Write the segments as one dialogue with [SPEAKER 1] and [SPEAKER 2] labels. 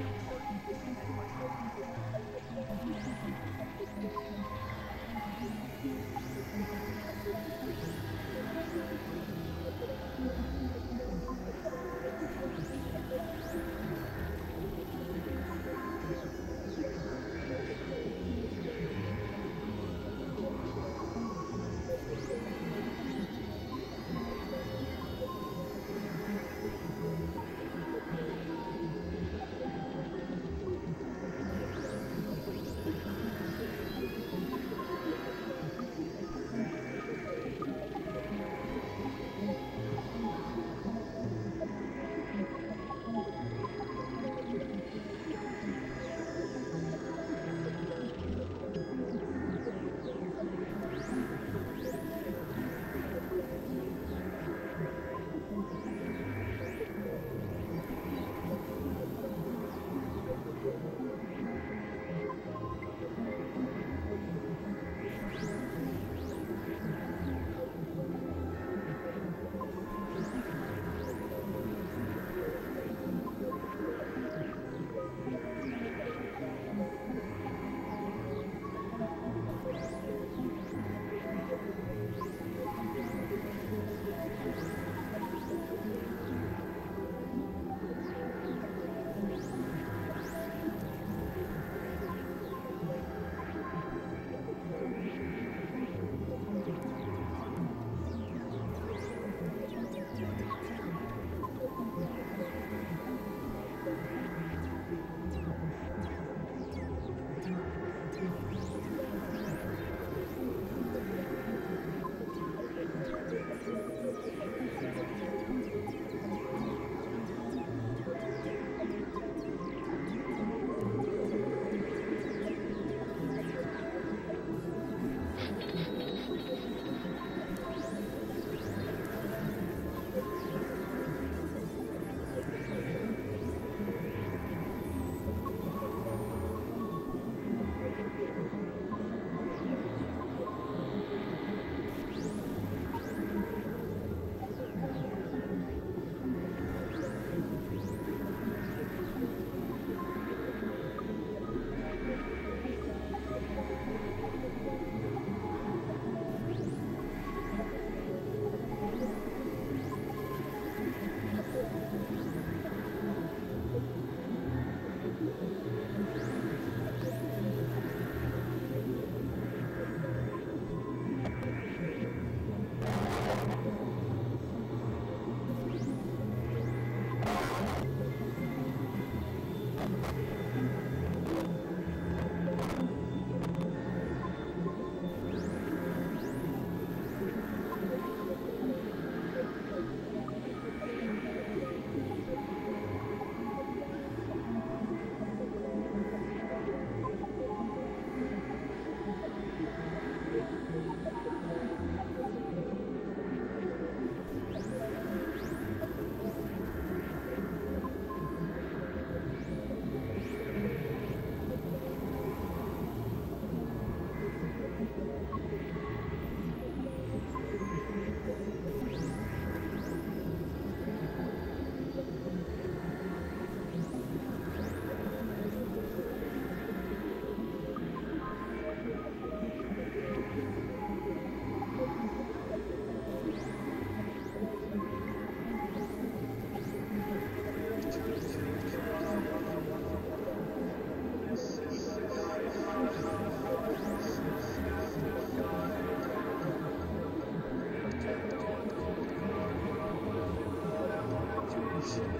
[SPEAKER 1] いいですね。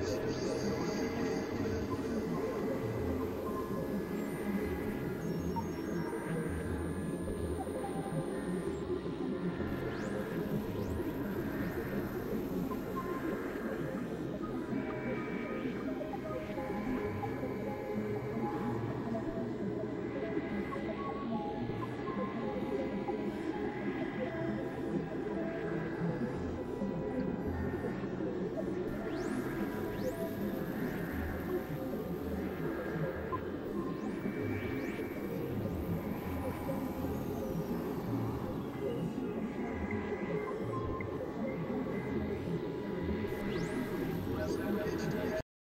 [SPEAKER 2] Jesus.